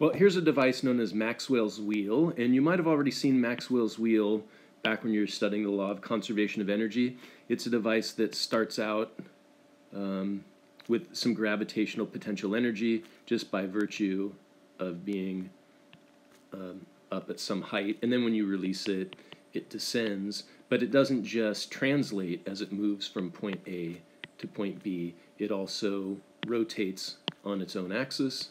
Well, here's a device known as Maxwell's wheel, and you might have already seen Maxwell's wheel back when you were studying the law of conservation of energy. It's a device that starts out um, with some gravitational potential energy just by virtue of being um, up at some height, and then when you release it, it descends, but it doesn't just translate as it moves from point A to point B, it also rotates on its own axis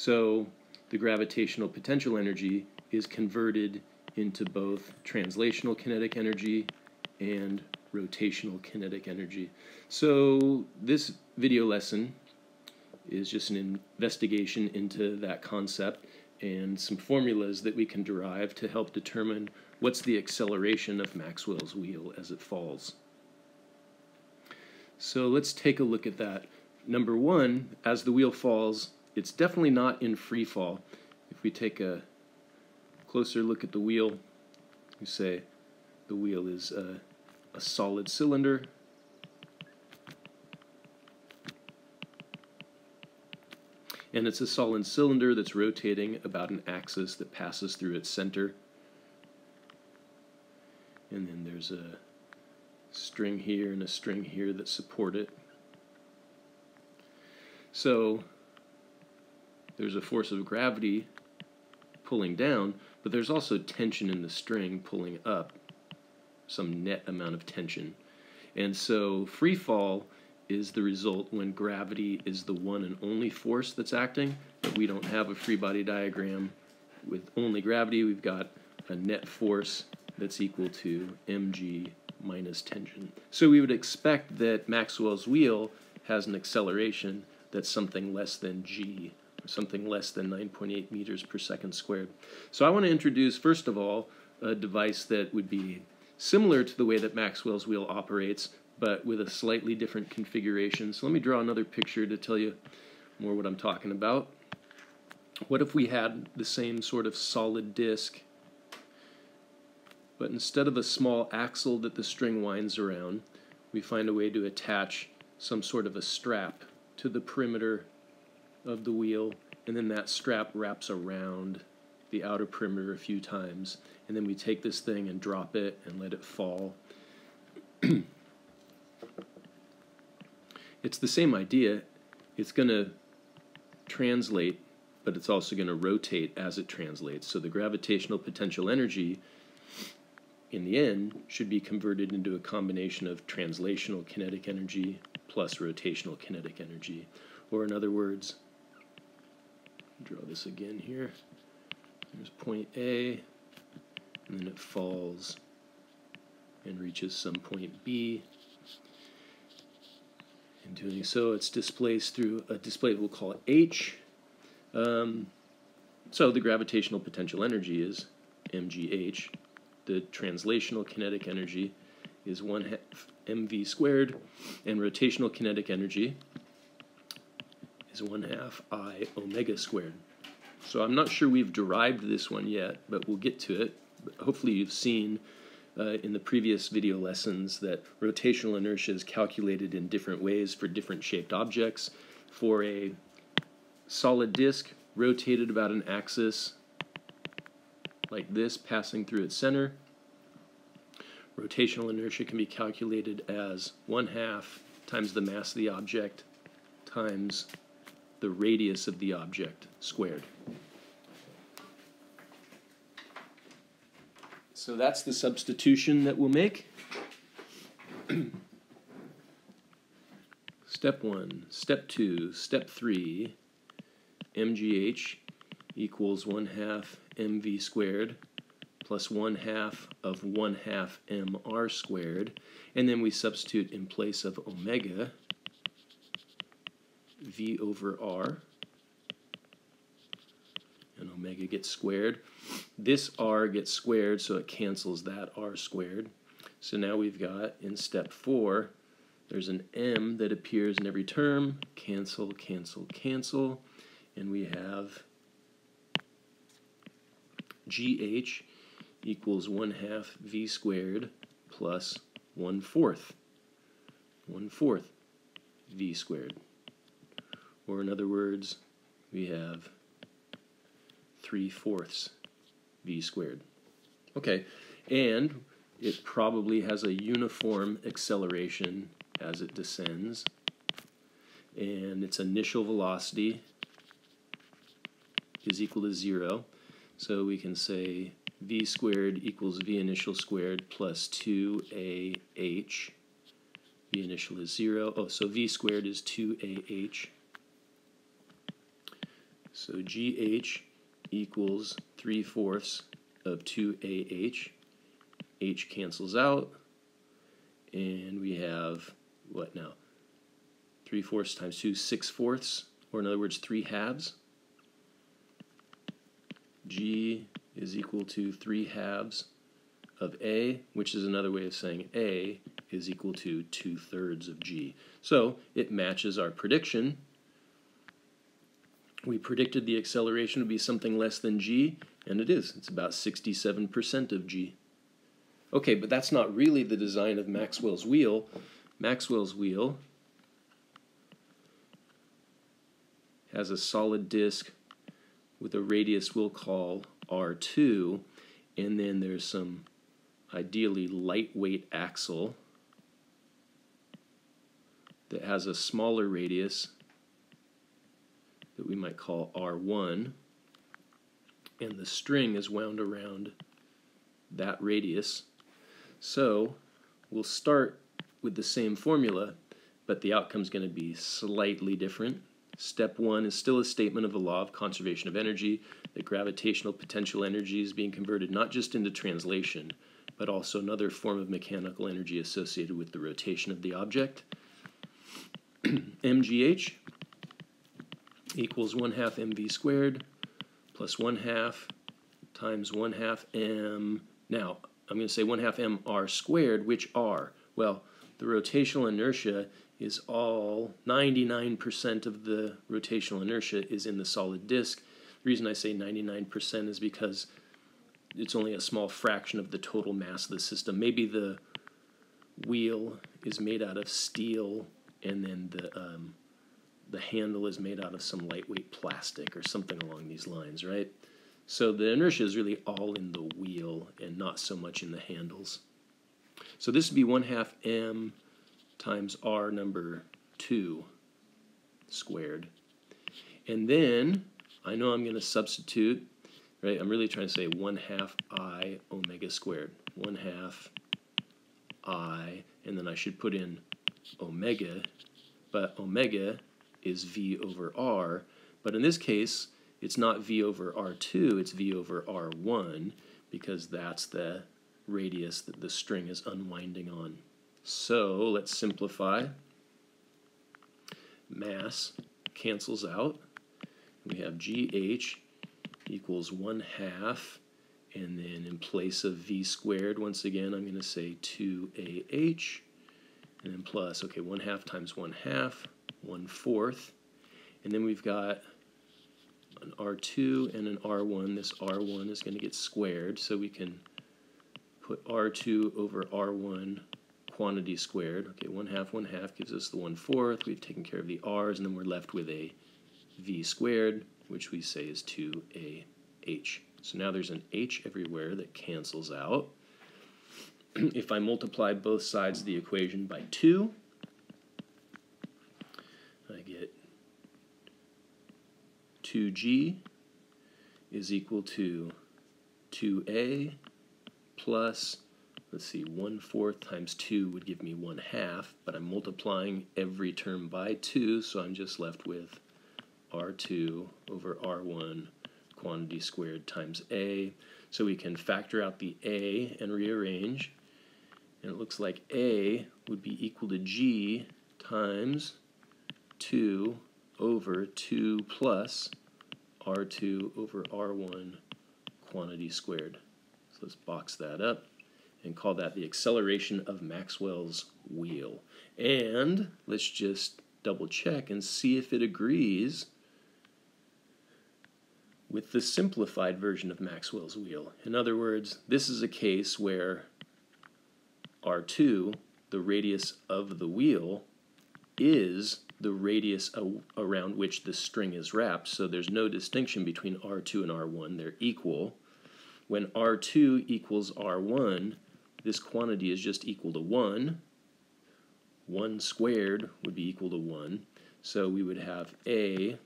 so the gravitational potential energy is converted into both translational kinetic energy and rotational kinetic energy. So this video lesson is just an investigation into that concept and some formulas that we can derive to help determine what's the acceleration of Maxwell's wheel as it falls. So let's take a look at that. Number one, as the wheel falls, it's definitely not in free fall. If we take a closer look at the wheel, we say the wheel is a, a solid cylinder. And it's a solid cylinder that's rotating about an axis that passes through its center. And then there's a string here and a string here that support it. So there's a force of gravity pulling down, but there's also tension in the string pulling up, some net amount of tension. And so free fall is the result when gravity is the one and only force that's acting, but we don't have a free body diagram with only gravity. We've got a net force that's equal to mg minus tension. So we would expect that Maxwell's wheel has an acceleration that's something less than g something less than 9.8 meters per second squared. So I want to introduce, first of all, a device that would be similar to the way that Maxwell's wheel operates, but with a slightly different configuration. So let me draw another picture to tell you more what I'm talking about. What if we had the same sort of solid disk, but instead of a small axle that the string winds around, we find a way to attach some sort of a strap to the perimeter of the wheel, and then that strap wraps around the outer perimeter a few times, and then we take this thing and drop it and let it fall. it's the same idea. It's going to translate, but it's also going to rotate as it translates. So the gravitational potential energy in the end should be converted into a combination of translational kinetic energy plus rotational kinetic energy. Or in other words, draw this again here. There's point A, and then it falls and reaches some point B. In doing so, it's displaced through a display we'll call H. Um, so the gravitational potential energy is mgh. The translational kinetic energy is 1 half mv squared, and rotational kinetic energy is 1 half i omega squared. So I'm not sure we've derived this one yet, but we'll get to it. Hopefully you've seen uh, in the previous video lessons that rotational inertia is calculated in different ways for different shaped objects. For a solid disk rotated about an axis like this passing through its center, rotational inertia can be calculated as 1 half times the mass of the object times the radius of the object squared. So that's the substitution that we'll make. step one, step two, step three, mgh equals 1 half mv squared plus 1 half of 1 half mr squared. And then we substitute in place of omega v over r. And omega gets squared. This r gets squared, so it cancels that r squared. So now we've got, in step 4, there's an m that appears in every term. Cancel, cancel, cancel. And we have gh equals 1 half v squared plus 1 fourth. 1 fourth v squared. Or in other words, we have 3 fourths v squared. Okay, and it probably has a uniform acceleration as it descends, and its initial velocity is equal to 0. So we can say v squared equals v initial squared plus 2ah. v initial is 0. Oh, so v squared is 2ah. So gh equals 3 fourths of 2ah. h cancels out, and we have, what now? 3 fourths times 2, 6 fourths, or in other words, 3 halves. g is equal to 3 halves of a, which is another way of saying a is equal to 2 thirds of g. So it matches our prediction. We predicted the acceleration would be something less than g, and it is. It's about 67% of g. Okay, but that's not really the design of Maxwell's wheel. Maxwell's wheel has a solid disk with a radius we'll call R2, and then there's some ideally lightweight axle that has a smaller radius that we might call R1, and the string is wound around that radius. So we'll start with the same formula, but the outcome is going to be slightly different. Step one is still a statement of the law of conservation of energy, that gravitational potential energy is being converted not just into translation, but also another form of mechanical energy associated with the rotation of the object. mgh equals 1 half mv squared plus 1 half times 1 half m. Now, I'm going to say 1 half mr squared, which r? Well, the rotational inertia is all 99% of the rotational inertia is in the solid disk. The reason I say 99% is because it's only a small fraction of the total mass of the system. Maybe the wheel is made out of steel and then the um, the handle is made out of some lightweight plastic or something along these lines, right? So the inertia is really all in the wheel and not so much in the handles. So this would be 1 half m times r number 2 squared. And then I know I'm going to substitute, right? I'm really trying to say 1 half i omega squared. 1 half i, and then I should put in omega, but omega is v over r. But in this case, it's not v over r2, it's v over r1, because that's the radius that the string is unwinding on. So let's simplify. Mass cancels out. We have GH equals 1 half, and then in place of V squared, once again, I'm going to say 2AH, and then plus, okay, 1 half times 1 half, 1 fourth, and then we've got an R2 and an R1. This R1 is going to get squared, so we can put R2 over R1 quantity squared. Okay, 1 half, 1 half gives us the 1 fourth. We've taken care of the r's, and then we're left with a v squared, which we say is 2ah. So now there's an h everywhere that cancels out. if I multiply both sides of the equation by 2, I get 2g is equal to 2a plus let's see, 1 fourth times 2 would give me 1 half, but I'm multiplying every term by 2, so I'm just left with r2 over r1 quantity squared times a. So we can factor out the a and rearrange, and it looks like a would be equal to g times 2 over 2 plus r2 over r1 quantity squared. So let's box that up and call that the acceleration of Maxwell's wheel. And let's just double check and see if it agrees with the simplified version of Maxwell's wheel. In other words, this is a case where R2, the radius of the wheel, is the radius around which the string is wrapped. So there's no distinction between R2 and R1, they're equal. When R2 equals R1, this quantity is just equal to 1. 1 squared would be equal to 1. So we would have A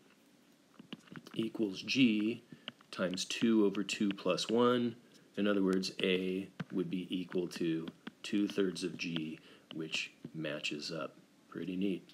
equals G times 2 over 2 plus 1. In other words, A would be equal to 2 thirds of G, which matches up. Pretty neat.